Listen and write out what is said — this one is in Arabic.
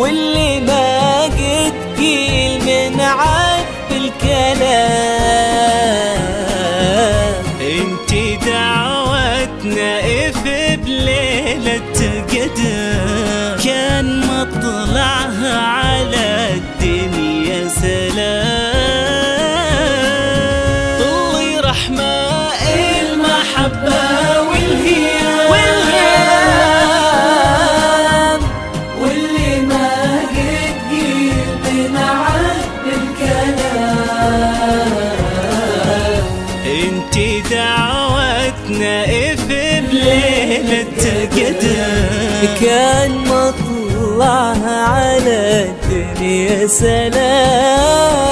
واللي ما قد قيل من عاد الكلام. انت دعوتنا اف بليلة قدر كان مطلعها على الدنيا سلام. طلي رحمة المحبة. شي دعوتنا في بليلة القدر. كان مطلعها على الدنيا سلام.